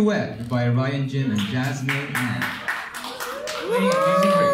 Duet by Ryan Jim and Jasmine Ann. Amazing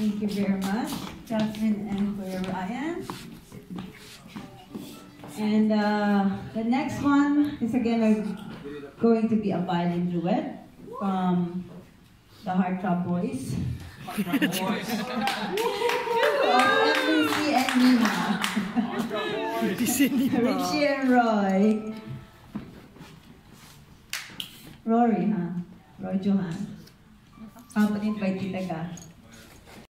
Thank you very much, Jasmine and Kuya Ryan. And uh, the next one is again a, going to be a violin duet from the Heartthrob Boys. MBC and Nina. Richie and Roy. Rory, huh? Roy Johan. Accompanied by Tita Ga.